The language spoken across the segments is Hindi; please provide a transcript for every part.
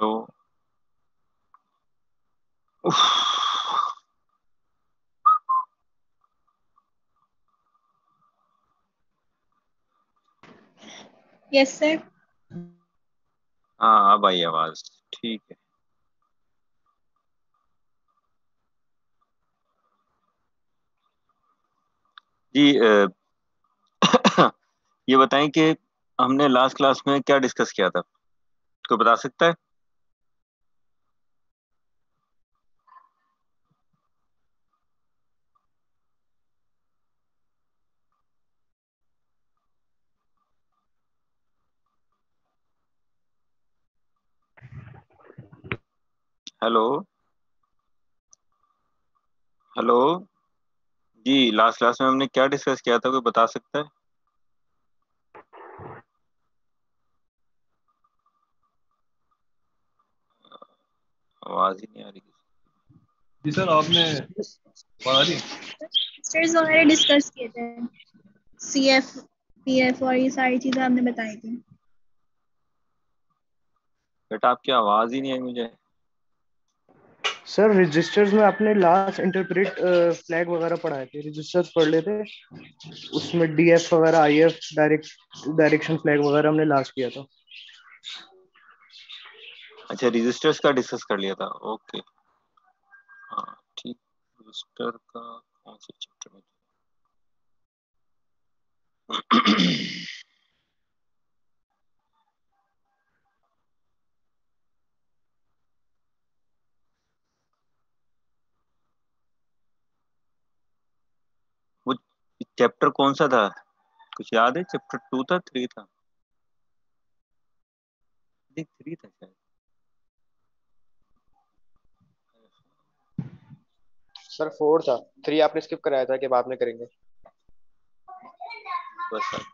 लो। यस सर हाँ अब आई आवाज़। ठीक है। जी ये बताएँ कि हमने लास्ट क्लास में क्या डिस्कस किया था? कोई बता सकता है? हेलो। हेलो। जी लास्ट क्लास में हमने क्या डिस्कस किया था कोई बता सकता है? आवाज़ ही नहीं आ रही जी सर आपने पढ़ा स्टेज वगैरह डिस्कस किए थे। सीएफ पीएफ और ये सारी चीज़ें आपने बताई थी। बेटा आपकी आवाज़ ही नहीं आई मुझे। सर रजिस्टर्स में आपने लास्ट इंटरप्रेट फ्लैग वगैरह पढ़ाए थे रजिस्टर्स पढ़ लेते उसमें डीएफ वगैरह आईएफ डायरेक्ट डायरेक्शन फ्लैग वगैरह हमने लास्ट किया था। अच्छा रजिस्टर्स का डिस्कस कर लिया था। ओके हाँ ठीक। रजिस्टर का कौन से चैप्टर में वो चैप्टर कौन सा था? कुछ याद है? चैप्टर टू था थ्री था। थ्री था शायद। सर फोर था। थ्री आपने स्किप कराया था कि बाद में करेंगे। बस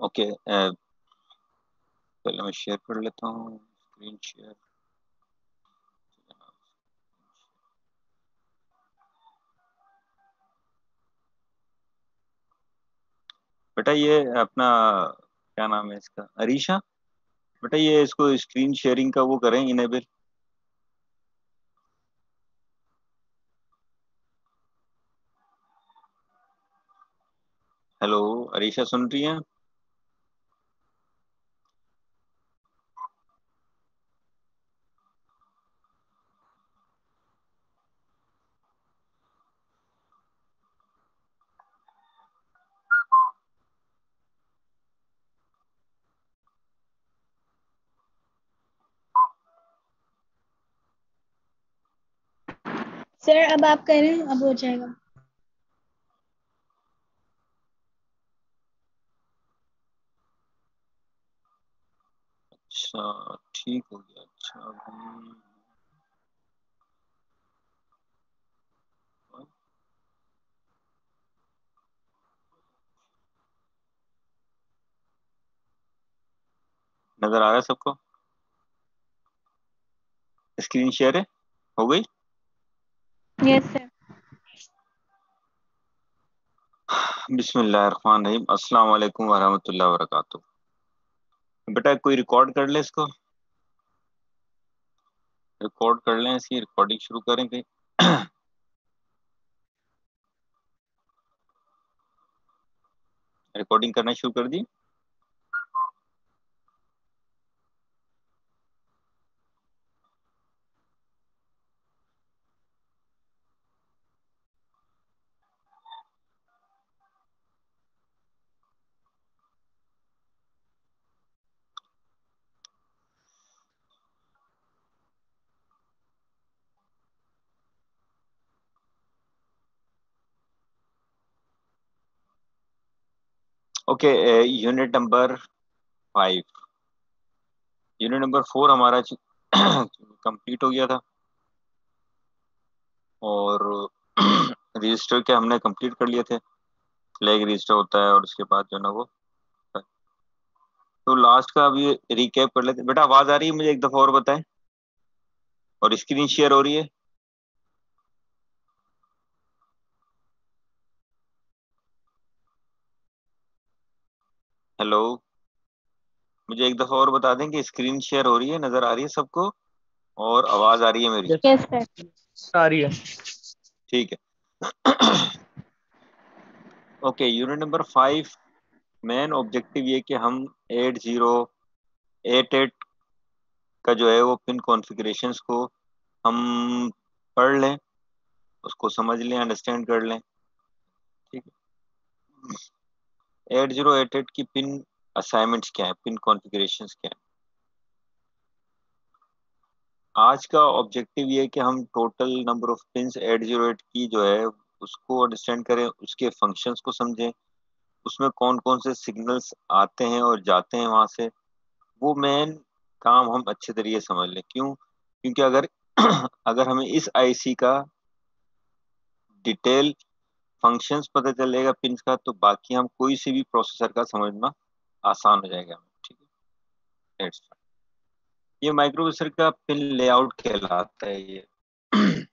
ओके पहले मैं शेयर कर लेता हूँ स्क्रीन शेयर बेटा ये अपना, क्या नाम है इसका, अरीशा? बेटा ये इसको स्क्रीन शेयरिंग का वो करें इनेबल हेलो अरीशा सुन रही हैं? सर अब आप कह रहे करें अब हो जाएगा। अच्छा ठीक हो गया। अच्छा अभी नज़र आ रहा है सबको? स्क्रीन शेयर है? हो गई? अस्सलाम वालेकुम बेटा, कोई रिकॉर्ड कर ले इसको। रिकॉर्ड कर लें इसकी रिकॉर्डिंग शुरू करेंगे रिकॉर्डिंग करना शुरू कर दी। Okay unit number five unit number four हमारा कंप्लीट हो गया था। और रजिस्टर के हमने कंप्लीट कर लिए थे। फ्लैग रजिस्टर होता है और उसके बाद जो ना वो तो लास्ट का अभी रिकैप कर लेते बेटा आवाज़ आ रही है मुझे एक दफ़ा और बताएँ। और स्क्रीन शेयर हो रही है। हेलो। मुझे एक दफ़ा और बता दें कि स्क्रीन शेयर हो रही है नज़र आ रही है सबको और आवाज़ आ रही है मेरी। यस सर आ रही है। ठीक है। Okay unit number five main objective ये कि हम एट ज़ीरो एट एट का जो है वो पिन कॉन्फ़िगरेशंस को हम पढ़ लें उसको समझ लें अंडरस्टैंड कर लें। ठीक है। एट ज़ीरो एट एट की पिन असाइनमेंट्स क्या है? पिन कॉन्फ़िगरेशंस क्या है? आज का ऑब्जेक्टिव ये है कि हम total number of pins eight zero eight की जो है, उसको अंडरस्टैंड करें, उसके फ़ंक्शंस को समझें, उसमें कौन कौन से सिग्नल्स आते हैं और जाते हैं वहाँ से, वो मेन काम हम अच्छे तरीके समझ लें। क्यों? क्योंकि अगर अगर हमें इस आईसी का डिटेल फ़ंक्शंस पता चलेगा पिंस का तो बाकी हम कोई से भी प्रोसेसर का समझना आसान हो जाएगा ठीक है? ये माइक्रोप्रोसेसर का पिन लेआउट कहलाता है ये।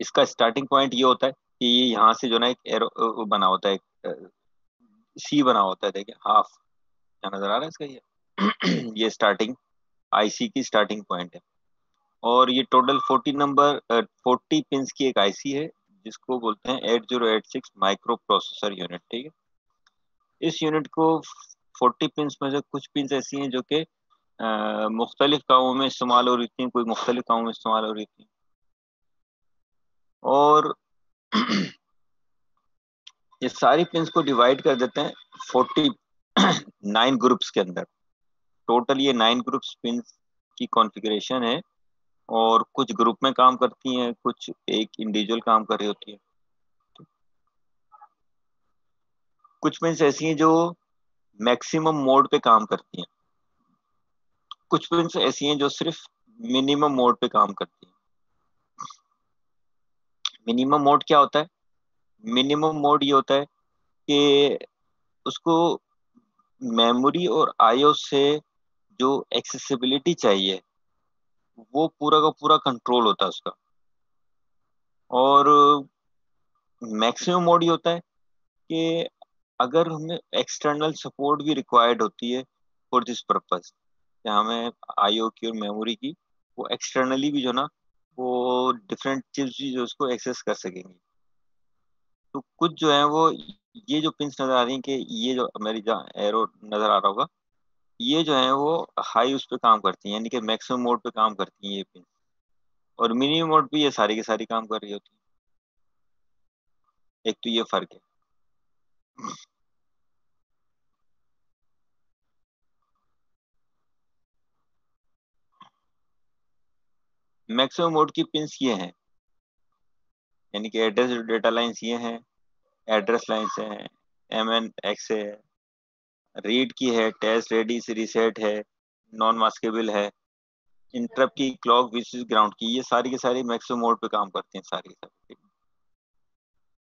इसका स्टार्टिंग पॉइंट ये होता है कि ये यहाँ से जो ना एक एरो बना होता है, एक सी बना होता है, देखिए हाफ़ क्या नज़र आ रहा है इसका ये? ये स्टार्टिंग आईसी की स्टार्टिंग पॉइंट है। और ये टोटल 40 नंबर 40 पिंस की एक आईसी है जिसको बोलते हैं 8086 माइक्रो प्रोसेसर यूनिट, ठीक है? इस यूनिट को 40 पिंस में से कुछ पिंस ऐसी हैं जो कि मुख्तलिफ़ कामों में इस्तेमाल हो रही थी, कोई मुख्तलिफ़ कामों में इस्तेमाल हो रही थी। और ये सारी पिंस को डिवाइड कर देते हैं फोर्टी नाइन ग्रुप्स के अंदर। टोटल ये नाइन ग्रुप्स पिंस की कॉन्फ़िगरेशन है। और कुछ ग्रुप में काम करती हैं, कुछ एक इंडिविजुअल काम कर रही होती है। कुछ पिंस ऐसी हैं जो मैक्सिमम मोड पे काम करती हैं। कुछ पिंस ऐसी हैं जो सिर्फ़ मिनिमम मोड पे काम करती हैं। मिनिमम मोड क्या होता है? मिनिमम मोड ये होता है कि उसको मेमोरी और आईओ से जो एक्सेसिबिलिटी चाहिए वो पूरा का पूरा कंट्रोल होता है उसका। और मैक्सिमम मोड ये होता है कि अगर हमें एक्सटर्नल सपोर्ट भी रिक्वायर्ड होती है फॉर दिस पर्पज हमें आईओ की और मेमोरी की, वो एक्सटर्नली भी जो ना, वो डिफरेंट चिप्स भी जो उसको एक्सेस कर सकेंगे। तो कुछ जो है वो, ये जो पिंस नज़र आ रही हैं कि ये जो मेरी जहाँ एरो नज़र आ रहा होगा ये जो है वो हाई उस पर काम करती हैं, यानी कि मैक्सिमम मोड पे काम करती हैं ये पिन और मिनिमम मोड पे ये सारी की सारी काम कर रही होती है। एक तो ये फ़र्क है। मैक्सिमम मोड की पिंस ये हैं। यानी कि एड्रेस डेटा लाइंस ये हैं एड्रेस लाइंस हैं एम एन एक्स है। रीड की है, टेस्ट रेडी से रिसेट है नॉन मास्केबल है इंटरप्ट की क्लॉक विच ग्राउंड की, ये सारी की सारी मैक्सिमम मोड पे काम करती हैं सारी की सारी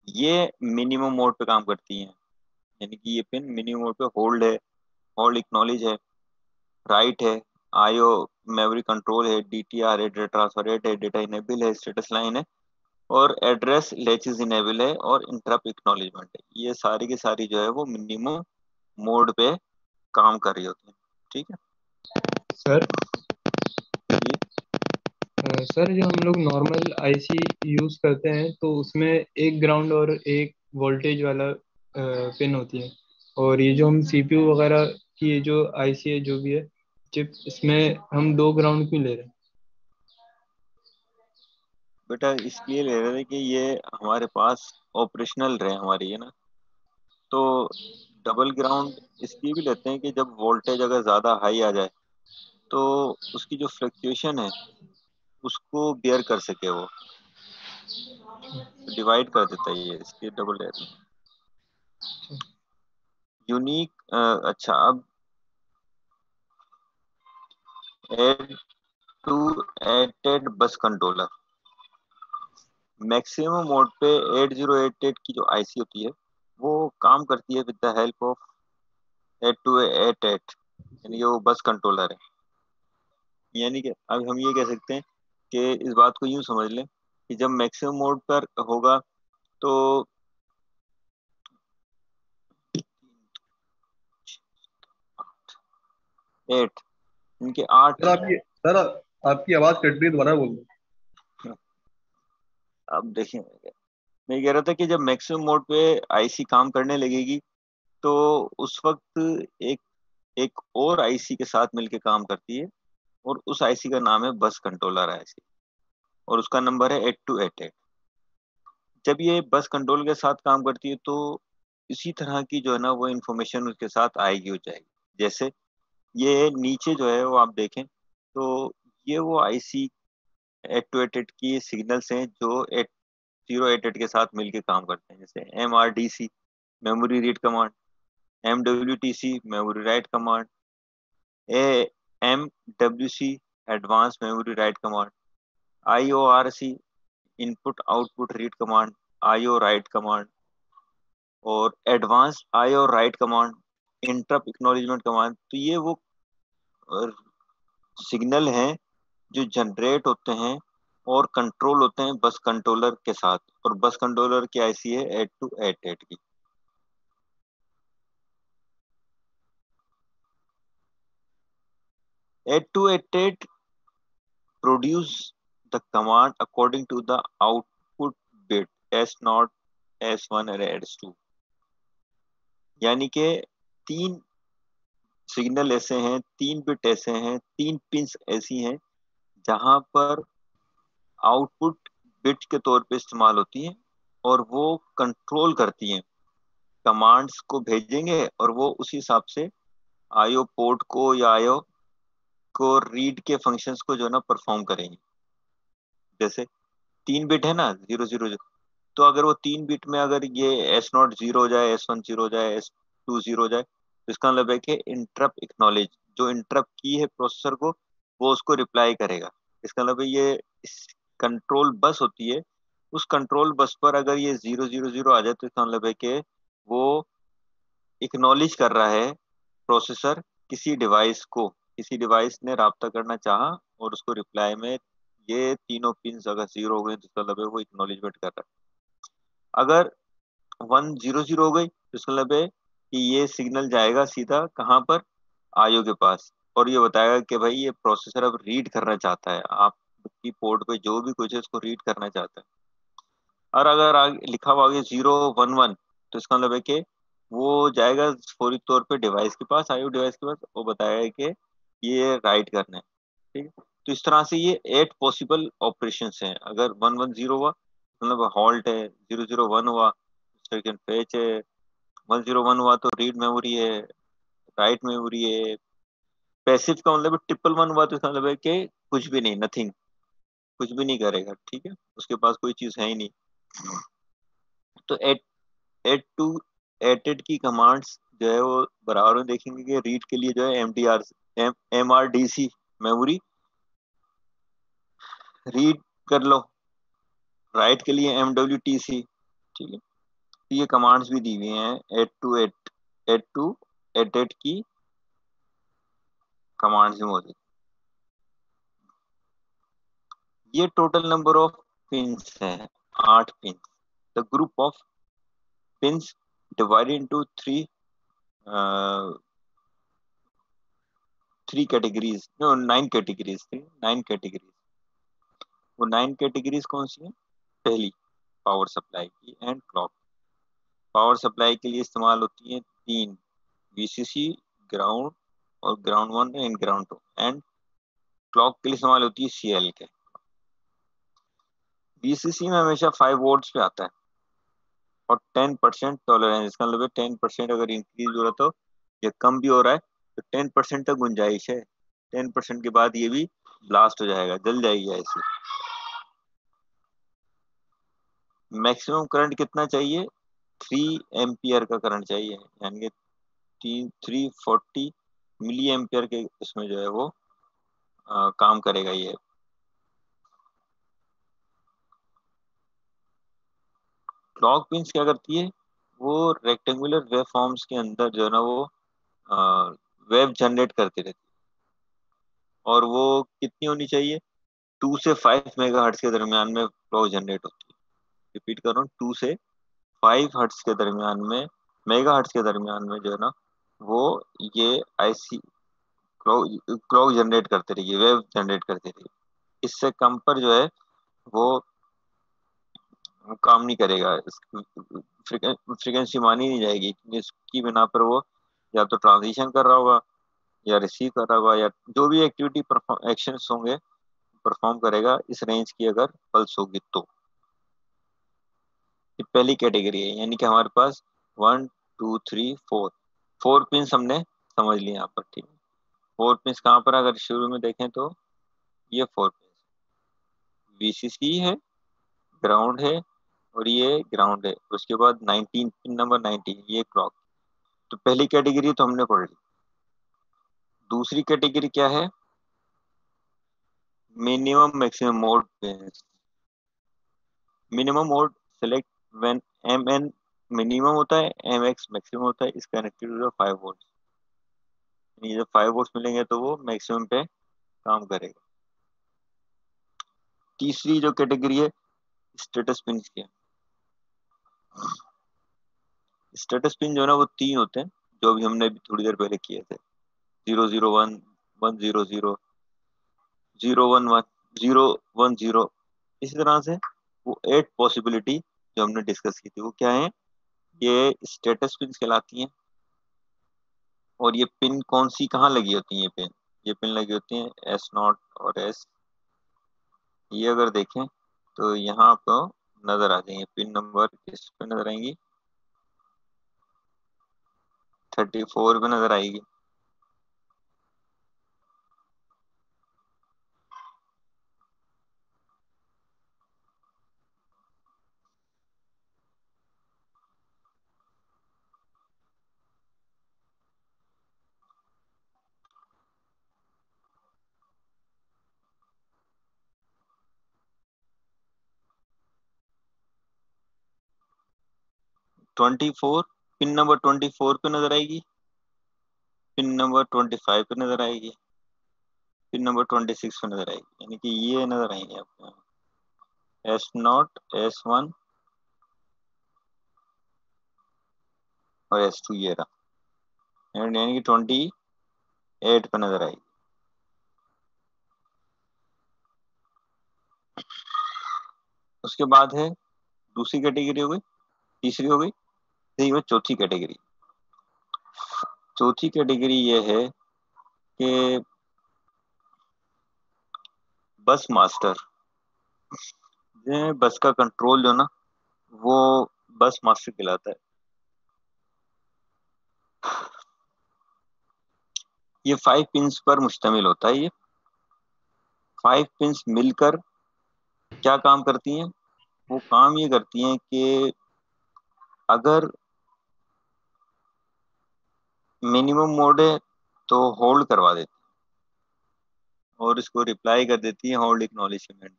ये मिनिमम मोड पे काम करती हैं। यानी कि ये पिन मिनिमम मोड पे होल्ड है होल्ड इक्नॉलेज है राइट है आईओ मेमोरी कंट्रोल है डीटीआर है डेटा ट्रांसफ़र रेट है डेटा इनेबल है स्टेटस लाइन है, और एड्रेस लेचेस इनेबल है, और इंटरप्ट इक्नॉलेजमेंट है। ये सारी की सारी जो है वो मिनिमम मोड पे काम कर रही होती है ठीक है? सर? जी। सर जो हम लोग नॉर्मल आईसी यूज़ करते हैं तो उसमें एक ग्राउंड और एक वोल्टेज वाला पिन होती है। और ये जो हम सीपीयू वगैरह की ये जो आईसी है जो भी है चिप इसमें हम दो ग्राउंड क्यों ले रहे हैं? बेटा इसलिए ले रहे थे कि ये हमारे पास ऑपरेशनल रहे हमारी है ना? तो डबल ग्राउंड इसलिए भी लेते हैं कि जब वोल्टेज अगर ज़्यादा हाई आ जाए तो उसकी जो फ्लक्चुएशन है, उसको बेयर कर सके वो। डिवाइड कर देता है ये इसलिए डबल लेयर यूनिक अच्छा अब add to एटेड bus controller maximum mode पे 8088 की जो आईसी होती है वो काम करती है विद द हेल्प ऑफ़ 8288 यानी वो बस कंट्रोलर है। यानी कि अब हम ये कह सकते हैं कि इस बात को यूँ समझ लें कि जब मैक्सिमम मोड पर होगा तो एट इनके आठ आपकी सर आपकी आवाज़ कट रही है दोबारा बोल अब देखें मैं कह रहा था कि जब मैक्सिमम मोड पे आईसी काम करने लगेगी तो उस वक्त एक एक और आईसी के साथ मिलके काम करती है और उस आईसी का नाम है बस कंट्रोलर आईसी और उसका नंबर है एट टू एट एट जब ये बस कंट्रोल के साथ काम करती है तो इसी तरह की जो है ना वो इन्फॉर्मेशन उसके साथ आएगी हो जाएगी। जैसे ये नीचे जो है वो आप देखें तो ये वो IC eight two eight eight की सिग्नल्स हैं जो एट ज़ीरो एट एट के साथ मिलके काम करते हैं, जैसे M R D C memory read command M W T C memory write command A M W C advance memory write command I O R C input output read command I O write command और advance I O write command interrupt acknowledgement command तो ये वो सिग्नल हैं जो जनरेट होते हैं और कंट्रोल होते हैं बस कंट्रोलर के साथ। और बस कंट्रोलर की आईसी है? एट टू एट एट की। Eight two eight eight produce the command according to the output bit S not S one और एस टू यानी कि तीन सिग्नल ऐसे हैं, तीन बिट ऐसे हैं, तीन पिंस ऐसी हैं, जहाँ पर आउटपुट बिट के तौर पे इस्तेमाल होती हैं और वो कंट्रोल करती हैं। कमांड्स को भेजेंगे और वो उसी हिसाब से आईओ पोर्ट को या आईओ को रीड के फ़ंक्शंस को जो है ना परफॉर्म करेंगे। जैसे तीन बिट है ना, ज़ीरो ज़ीरो तो अगर वो तीन बिट में अगर ये एस नॉट ज़ीरो हो जाए एस वन ज़ीरो हो जाए एस टू ज़ीरो हो जाए तो इसका मतलब है कि इंटरप इक्नोलेज जो इंटरप की है प्रोसेसर को, वो उसको रिप्लाई करेगा। इसका मतलब ये कंट्रोल बस होती है, उस कंट्रोल बस पर अगर ये ज़ीरो ज़ीरो ज़ीरो आ जाए तो इसका मतलब है कि वो इक्नोलेज कर रहा है प्रोसेसर किसी डिवाइस को, किसी डिवाइस ने रबता करना चाहा और उसको रिप्लाई में ये तीनों पिन अगर ज़ीरो हो गए तो इसका मतलब है वो इक्नोलेजमेंट कर रहा है। अगर वन ज़ीरो ज़ीरो हो गई तो इसका मतलब है कि ये सिग्नल जाएगा सीधा कहाँ पर? आयो के पास। और ये बताएगा कि भाई ये प्रोसेसर अब रीड करना चाहता है। आप की पोर्ट पे जो भी कुछ है, उसको रीड करना चाहता है। और अगर आगे, लिखा हुआ ज़ीरो वन वन तो इसका मतलब है कि वो जाएगा फौरी तौर पे डिवाइस के पास आयो डिवाइस के पास वो बताएगा कि ये राइट करना है। ठीक है? तो इस तरह से ये एट पॉसिबल ऑपरेशन हैं। अगर वन वन ज़ीरो हुआ मतलब हॉल्ट है ज़ीरो ज़ीरो वन हुआ सेकेंड फेच है वन ज़ीरो वन हुआ तो रीड मेमोरी है राइट मेमोरी है। पैसिव का मतलब ट्रिपल वन हुआ तो इसका मतलब है कि कुछ भी नहीं नथिंग कुछ भी नहीं करेगा, ठीक है? उसके पास कोई चीज़ है ही नहीं। तो eight eight two eight eight की कमांड्स जो है वो बराबर में देखेंगे कि रीड के लिए जो है M D R M R D C memory read कर लो। राइट के लिए एम डब्ल्यू टी सी ठीक है? तो ये कमांड्स भी दी हुई हैं eight two eight eight two eight eight की कमांड्स भी मौजूद ये टोटल नंबर ऑफ़ पिंस है, आठ pin the group of pins divided into three three categories no nine categories थी नाइन कैटेगरीज वो नाइन कैटेगरीज कौन सी है? पहली पावर सप्लाई की एंड क्लॉक पावर सप्लाई के लिए इस्तेमाल होती है तीन वीसीसी ग्राउंड और ground one and ground two and clock के लिए इस्तेमाल होती है सीएल के। बीसीसी में हमेशा फाइव वोट्स पे आता है। और टेन परसेंट टॉलरेंस इसका मतलब टेन परसेंट अगर इंक्रीज हो रहा तो या कम भी हो रहा है तो टेन परसेंट तक गुंजाइश है। टेन परसेंट के बाद ये भी ब्लास्ट हो जाएगा जल जाएगी ऐसी। मैक्सिमम करंट कितना चाहिए? थ्री एम्पियर का करंट चाहिए यानी कि तीन थ्री फोर्टी मिली एम्पियर के उसमें जो है वो आ, काम करेगा ये। क्लॉक पिंस क्या करती है? वो रेक्टेंगुलर वेव फॉर्म्स के अंदर जो है ना वो वेव जनरेट करती रहती है। और वो कितनी होनी चाहिए? टू से फाइव मेगा हर्ट्स के दरमियान में क्लॉक जनरेट होती है। रिपीट कर रहा हूँ टू से फाइव हर्ट्स के दरमियान में मेगा हर्ट्स के दरमियान में जो है ना, वो ये आईसी क्लॉक जनरेट करते रहिए वेव जनरेट करते रहिए इससे कम पर जो है, वो काम नहीं करेगा। फ्रिक्वेंसी मानी नहीं जाएगी इसकी बिना पर वो या तो ट्रांजिशन कर रहा होगा, या रिसीव कर रहा होगा, या जो भी एक्टिविटी एक्शन होंगे, परफॉर्म करेगा, इस रेंज की अगर पल्स होगी तो। ये पहली कैटेगरी है, यानी कि हमारे पास one, two, three, four. Four pins हमने समझ लिए यहाँ पर, ठीक है? फोर पिंस कहाँ पर, अगर शुरू में देखें तो ये फोर पिंस। वीसीसी है ग्राउंड है और ये ग्राउंड है। उसके बाद 19 पिन नंबर 19 ये क्लॉक तो पहली कैटेगरी तो हमने पढ़ ली। दूसरी कैटेगरी क्या है? Minimum maximum mode minimum mode select when M N minimum होता है एम एक्स मैक्सिमम होता है। Is connected to five volt जब फाइव वोल्ट मिलेंगे तो वो मैक्सिमम पे काम करेगा। तीसरी जो कैटेगरी है स्टेटस पिन की स्टेटस पिन जो है ना, वो तीन होते हैं, जो भी हमने भी थोड़ी देर पहले किए थे। Zero zero one one zero zero zero one one zero one zero इसी तरह से वो एट पॉसिबिलिटी जो हमने डिस्कस की थी, वो क्या है? ये स्टेटस पिन कहलाती हैं। और ये पिन कौन सी, कहाँ लगी होती है ये पिन ये पिन लगी होती है एस नॉट और एस ये अगर देखें तो यहाँ आपको नज़र आ जाएँगे। पिन नंबर किस पे नज़र आएँगी? थर्टी फोर पे नज़र आएगी। Twenty four pin number twenty four पे नज़र आएगी। पिन नंबर ट्वेंटी फाइव पे नज़र आएगी। पिन नंबर ट्वेंटी सिक्स पे नज़र आएगी। यानी कि ये नज़र आएँगे आपको। एस नॉट एस वन और एस टू ये रहा। यानी कि ट्वेंटी एट पे नज़र आएगी। उसके बाद है, दूसरी कैटेगरी हो गई, तीसरी हो गई। यही वो चौथी कैटेगरी। चौथी कैटेगरी ये है कि बस मास्टर। बस का कंट्रोल जो ना, वो बस मास्टर कहलाता है। ये फाइव पिंस पर मुश्तमिल होता है ये। फाइव पिंस मिलकर क्या काम करती हैं? वो काम ये करती हैं कि अगर मिनिमम मोड है तो होल्ड करवा देती और इसको रिप्लाई कर देती है होल्ड एक्नॉलेजमेंट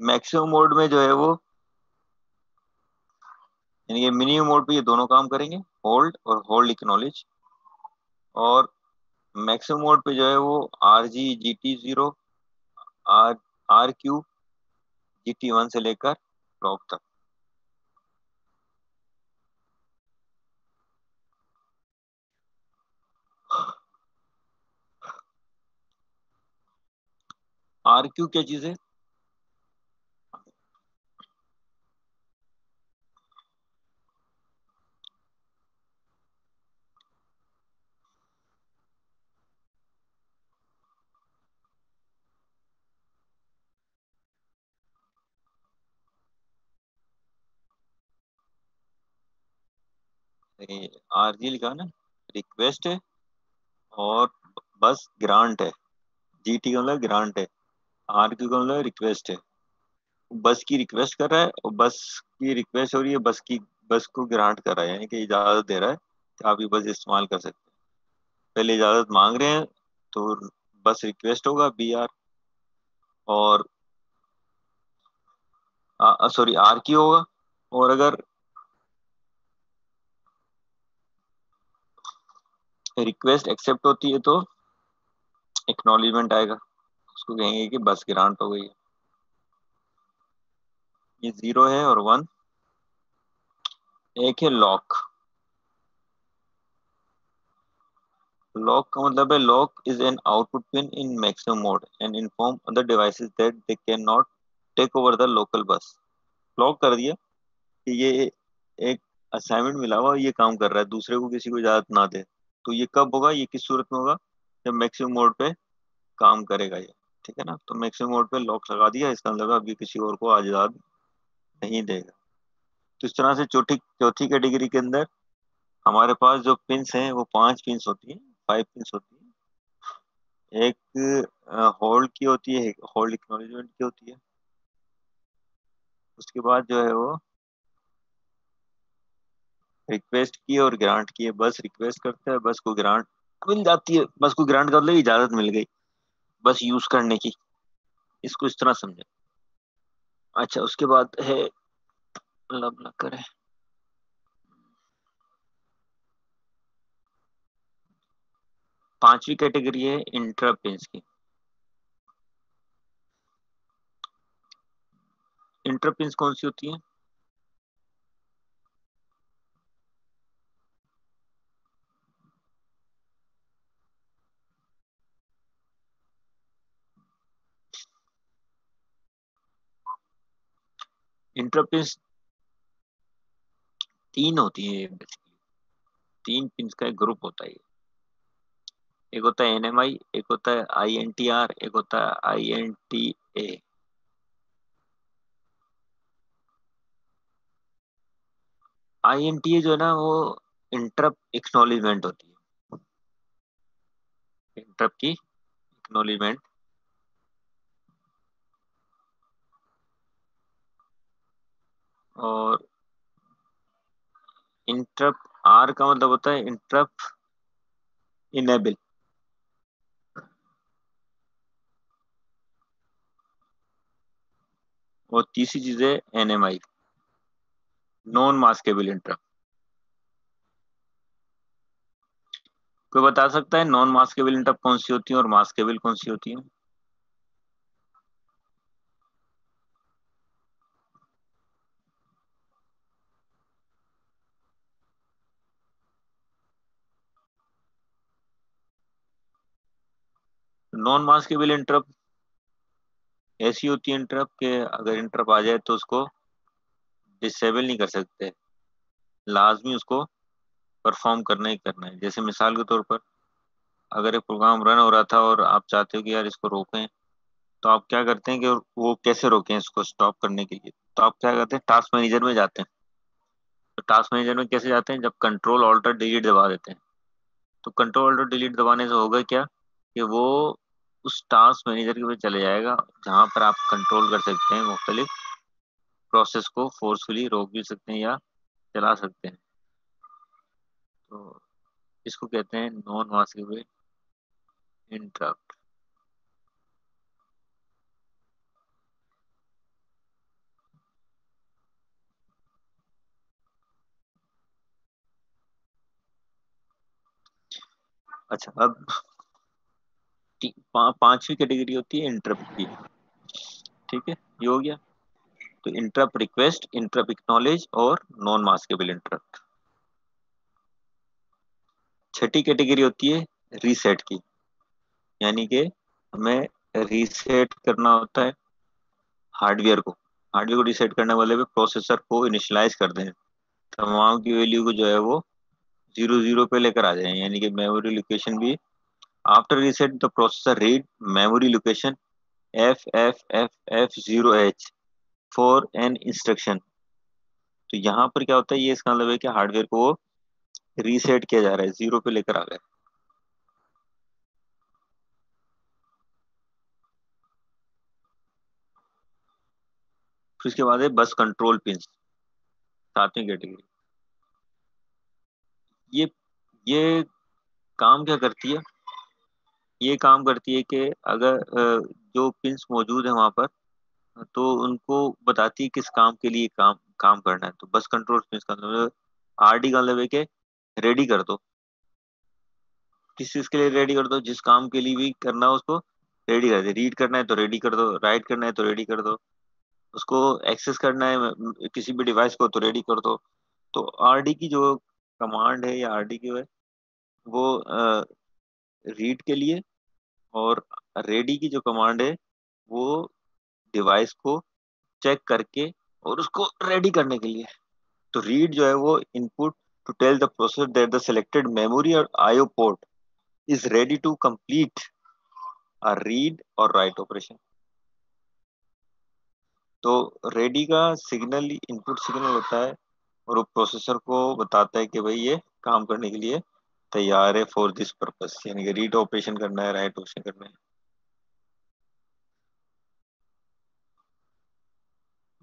मैक्सिमम मोड में जो है वो, यानी कि मिनिमम मोड पे ये दोनों काम करेंगे होल्ड और होल्ड इक्नॉलेज और मैक्सिमम मोड पे जो है वो R G G T zero R R Q G T one से लेकर टॉप तक। आर क्यू क्या चीज़ है? आर जी लिखा ना? रिक्वेस्ट है और बस ग्रांट है। जीटी मतलब ग्रांट है। आर क्यू का मतलब रिक्वेस्ट है। बस की रिक्वेस्ट कर रहा है और बस की रिक्वेस्ट हो रही है, बस की, बस को ग्रांट कर रहा है, यानी कि इजाज़त दे रहा है कि आप ये बस इस्तेमाल कर सकते हैं। पहले इजाज़त मांग रहे हैं तो बस रिक्वेस्ट होगा बी आर और सॉरी आर की होगा। और अगर रिक्वेस्ट एक्सेप्ट होती है तो एक्नॉलेजमेंट आएगा। उसको कहेंगे कि बस ग्रांट हो गई है। ये ज़ीरो है और वन। एक है लॉक। लॉक का मतलब है lock is an output pin in maximum mode and inform other devices that they can not take over the local bus. Lock कर दिया कि ये एक असाइनमेंट मिला हुआ ये काम कर रहा है। दूसरे को किसी को इजाज़त ना दे। तो ये कब होगा? ये किस सूरत में होगा? जब मैक्सिमम मोड पे काम करेगा ये। ठीक है ना? तो मैक्सिमम मोड पे लॉक लगा दिया, इसका मतलब अभी किसी और को आज़ाद नहीं देगा। तो इस तरह से चौथी चौथी कैटेगरी के अंदर हमारे पास जो पिंस हैं, वो पाँच पिंस होती हैं फाइव पिंस होती हैं। एक होल्ड की होती है होल्ड इक्नोलॉजमेंट की होती है। उसके बाद जो है वो रिक्वेस्ट की और ग्रांट की है। बस रिक्वेस्ट करता है, बस को ग्रांट मिल जाती है, बस को ग्रांट कर ले इजाज़त मिल गई। बस यूज़ करने की। इसको इस तरह समझे। अच्छा उसके बाद है लब न करे। पांचवी कैटेगरी है इंटरपिंस की। इंटरपिंस कौन सी होती है? इंटरपिंस तीन होती है तीन पिंस का एक ग्रुप होता है एक होता है एनएमआई एक होता है आई एन टी आर एक होता है I N T A I N T A जो है ना वो इंटरप एक्नोलिजमेंट होती है इंटरप की एक्नोलिजमेंट और इंटरप आर का मतलब होता है इंटरप इनेबल और तीसरी चीज़ है एनएमआई नॉन मास्केबल इंटरप कोई बता सकता है नॉन मास्केबल इंटरप कौन सी होती है और मास्केबल कौन सी होती है? नॉन मास्केबल इंटरप ऐसी होती है इंटरप के, अगर इंटरप आ जाए तो उसको डिसेबल नहीं कर सकते। लाजमी उसको परफॉर्म करना ही करना है। जैसे मिसाल के तौर पर, अगर एक प्रोग्राम रन हो रहा था और आप चाहते हो कि यार इसको रोकें तो आप क्या करते हैं कि वो कैसे रोकें इसको स्टॉप करने के लिए? तो आप क्या करते हैं टास्क मैनेजर में जाते हैं। तो टास्क मैनेजर में कैसे जाते हैं? जब कंट्रोल ऑल्टर डिलीट दबा देते हैं। तो कंट्रोल ऑल्टर डिलीट दबाने से होगा क्या कि वो उस टास्क मैनेजर के पे चले जाएगा, जहाँ पर आप कंट्रोल कर सकते हैं मुख्तलिफ़ प्रोसेस को फोर्सफुली रोक भी सकते हैं या चला सकते हैं। तो इसको कहते हैं नॉन मास्केबल इंटरप्ट अच्छा अब पांचवी कैटेगरी होती है इंटरप्ट की। ठीक है? ये हो गया। तो इंटरप्ट रिक्वेस्ट इंटरप्ट इक्नॉलेज और नॉन मास्केबल इंटरप्ट छठी कैटेगरी होती है रीसेट की। यानी कि हमें रीसेट करना होता है हार्डवेयर को। हार्डवेयर को रीसेट करने वाले पे प्रोसेसर को इनिशलाइज कर दें। तमाम की वैल्यू को जो है वो ज़ीरो ज़ीरो पे लेकर आ जाए। यानी कि मेमोरी लोकेशन भी memory location F F F F zero H for N instruction तो यहाँ पर क्या होता है? ये इसका मतलब है कि हार्डवेयर को रीसेट किया जा रहा है ज़ीरो पे लेकर आ गए उसके बाद है बस कंट्रोल पिन सातवीं कैटेगरी ये ये काम क्या करती है? ये काम करती है कि अगर जो पिंस मौजूद है वहाँ पर तो उनको बताती है किस काम के लिए काम काम करना है। तो बस कंट्रोल पिंस का मतलब आर डी का मतलब है कि रेडी कर दो। किस चीज़ के लिए रेडी कर दो? जिस काम के लिए भी करना है उसको रेडी कर दे। रीड करना है तो रेडी कर दो राइट करना है तो रेडी कर दो। उसको एक्सेस करना है किसी भी डिवाइस को तो रेडी कर दो। तो आर डी की जो कमांड है या आर डी की है, वो रीड के लिए और रेडी की जो कमांड है, वो डिवाइस को चेक करके और उसको रेडी करने के लिए। तो रीड जो है वो input to tell the process that the selected memory और IO port is ready to complete a read और राइट ऑपरेशन तो रेडी का सिग्नल इनपुट सिग्नल होता है और वो प्रोसेसर को बताता है कि भाई ये काम करने के लिए तैयार है फॉर दिस पर्पस यानी कि रीड ऑपरेशन करना है राइट ऑपरेशन करना है।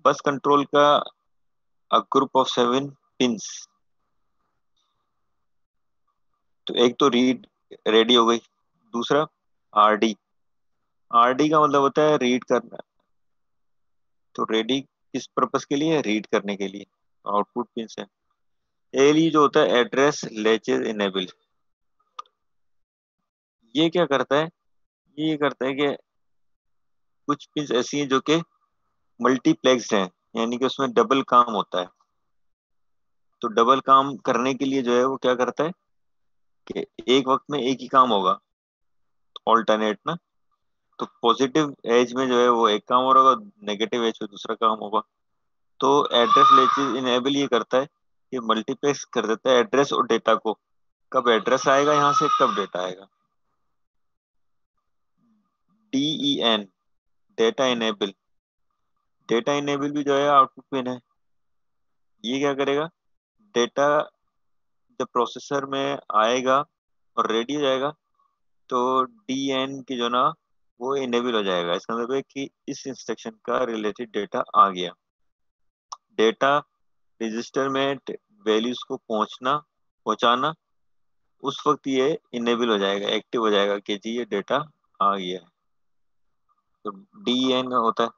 बस कंट्रोल का a group of seven pins तो एक तो रीड रेडी हो गई, दूसरा आरडी आरडी का मतलब होता है रीड करना। तो रेडी किस पर्पस के लिए? रीड करने के लिए। आउटपुट पिंस है। एल जो होता है एड्रेस लेचेज इनेबल ये क्या करता है? ये करता है कि कुछ पिंस ऐसी हैं जो कि मल्टीप्लेक्स हैं, यानी कि उसमें डबल काम होता है। तो डबल काम करने के लिए जो है वो क्या करता है? कि एक वक्त में एक ही काम होगा। ऑल्टरनेट ना? तो पॉजिटिव एज में जो है वो एक काम हो रहा होगा नेगेटिव एज में दूसरा काम होगा। तो एड्रेस लेचेज इनेबल ये करता है कि मल्टीप्लेक्स कर देता है एड्रेस और डेटा को। कब एड्रेस आएगा यहाँ से कब डेटा आएगा। D N data enable data enable भी जो है आउटपुट पिन है। ये क्या करेगा? डेटा जब प्रोसेसर में आएगा और रेडी हो जाएगा तो डी एन की जो ना, वो इनेबल हो जाएगा। इसका मतलब है कि इस इंस्ट्रक्शन का रिलेटेड डेटा आ गया। डेटा रजिस्टर में वैल्यूज़ को पहुँचना, पहुंचाना, उस वक्त ये इनेबल हो जाएगा एक्टिव हो जाएगा कि जी, ये डेटा आ गया है। तो डी एन होता है,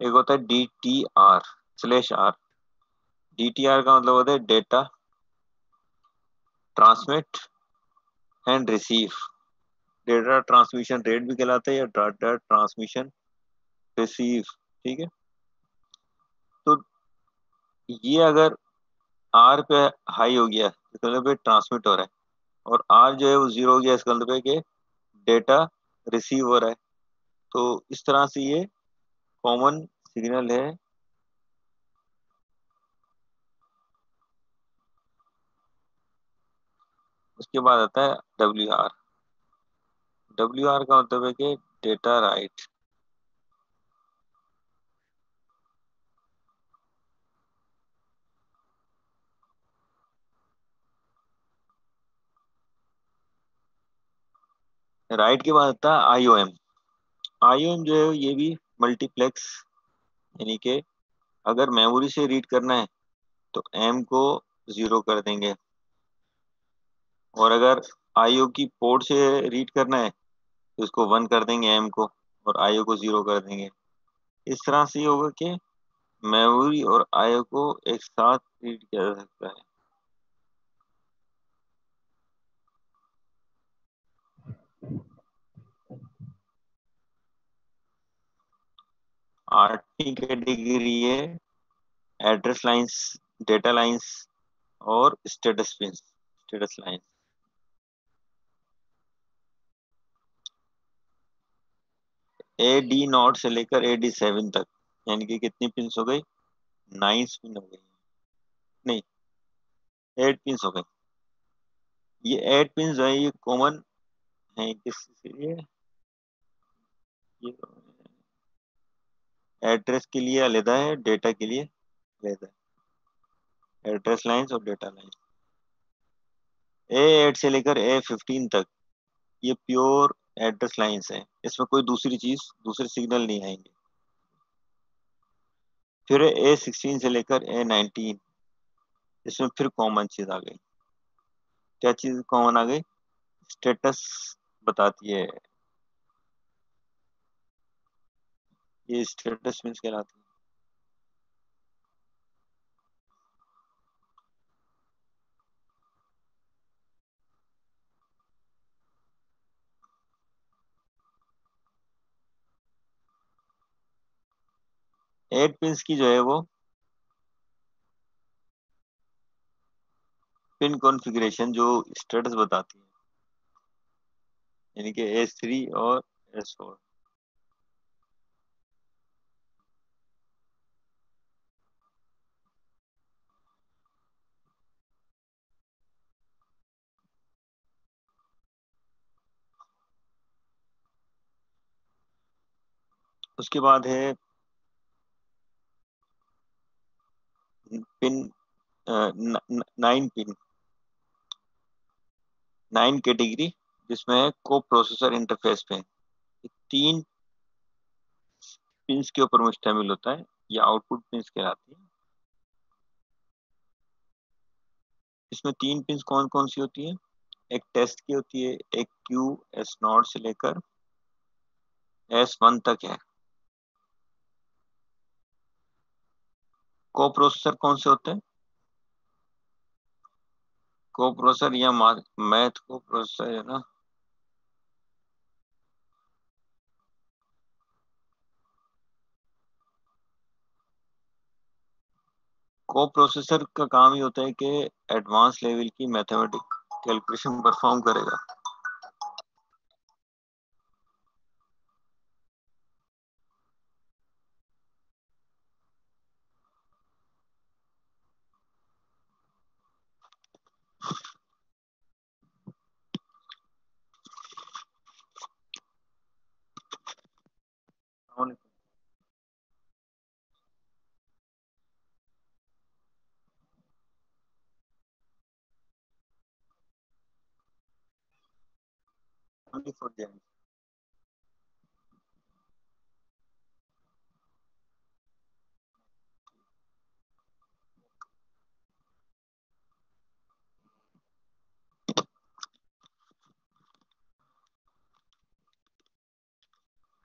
एक होता है D T R slash R D T R का मतलब होता है data transmit and receive data transmission rate भी कहलाता है या डाटा ट्रांसमिशन रिसीव ठीक है? ये अगर आर पे हाई हो गया, इसका मतलब ट्रांसमिट हो रहा है। और आर जो है वो ज़ीरो हो गया, इसका मतलब कि डेटा रिसीव हो रहा है। तो इस तरह से ये कॉमन सिग्नल है। उसके बाद आता है डब्ल्यू आर डब्ल्यू आर का मतलब है कि डेटा राइट राइट के बाद आता है आईओएम आईओएम जो है, ये भी मल्टीप्लेक्स यानी कि अगर मेमोरी से रीड करना है तो एम को ज़ीरो कर देंगे। और अगर आईओ की पोर्ट से रीड करना है तो इसको वन कर देंगे एम को, और आईओ को ज़ीरो कर देंगे। इस तरह से ये होगा कि मेमोरी और आईओ को एक साथ रीड किया जा सकता है। आठवीं कैटेगरी है एड्रेस लाइंस डेटा लाइंस और status pin status lines A D naught से लेकर ए डी सेवन तक, यानी कि कितनी पिंस हो गई? नाइन पिन हो गई। नहीं एट पिंस हो गई ये एट पिंस जो है, ये कॉमन है किस लिए ये एड्रेस के लिए अलहदा है, डेटा के लिए अलहदा है। एड्रेस लाइंस और डेटा लाइंस। ए एट से लेकर ए फिफ्टीन तक ये प्योर एड्रेस लाइंस है। इसमें कोई दूसरी चीज़, दूसरे सिग्नल नहीं आएँगे। फिर ए सिक्सटीन से लेकर ए नाइनटीन, इसमें फिर कॉमन चीज़ आ गई। क्या चीज़ कॉमन आ गई? स्टेटस बताती है ये स्टेटस पिंस कहलाती है। एट पिंस की जो है वो पिन कॉन्फ़िगरेशन जो स्टेटस बताती है। यानी कि एस थ्री और एस फोर उसके बाद है pin nine pin nine category जिसमें को प्रोसेसर इंटरफेस पे तीन पिंस के ऊपर मुश्तमिल होता है, या आउटपुट पिंस कहलाती है। इसमें तीन पिंस कौन कौन सी होती है? एक टेस्ट की होती है, एक क्यू एस नॉट से लेकर एस वन तक है। को प्रोसेसर कौन से होते हैं? को प्रोसेसर या मैथ को प्रोसेसर है ना? को प्रोसेसर का काम ही होता है कि एडवांस लेवल की मैथमेटिक कैलकुलेशन परफॉर्म करेगा। Them.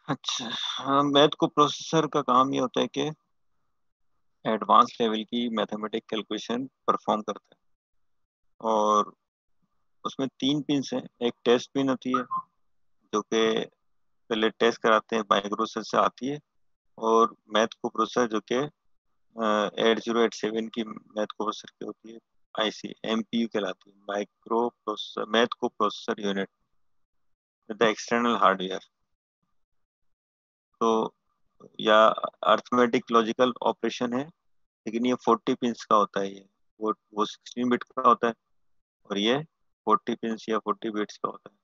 अच्छा हाँ मैथ को प्रोसेसर का काम ये होता है कि एडवांस लेवल की मैथमेटिक कैलकुलेशन परफॉर्म करता है और उसमें तीन पिन हैं, एक टेस्ट पिन होती है जो कि पहले टेस्ट कराते हैं माइक्रोसर से आती है। और मैथ को प्रोसेसर जो कि एट ज़ीरो एट सेवन की मैथ को प्रोसेसर की होती है आईसी एमपीयू कहलाती है microprocessor math coprocessor unit the external hardware तो या अर्थमेटिक लॉजिकल ऑपरेशन है, लेकिन ये फोर्टी पिंस का होता है ये। वो वो सिक्सटीन बिट का होता है और ये फोर्टी पिंस या फोर्टी बिट्स का होता है।